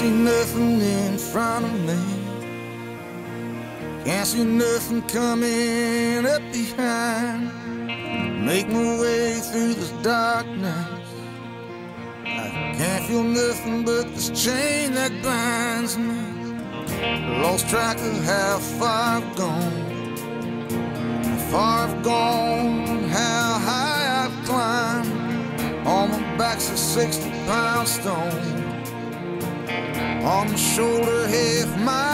see nothing in front of me. Can't see nothing coming up behind. Make my way through this darkness. I can't feel nothing but this chain that binds me. Lost track of how far I've gone. How far I've gone, how high I've climbed. On my back's a 60 pound stone on the shoulder half mile.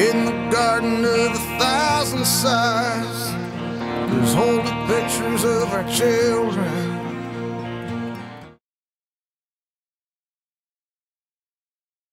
in the garden of a thousand sighs. There's holy pictures of our children.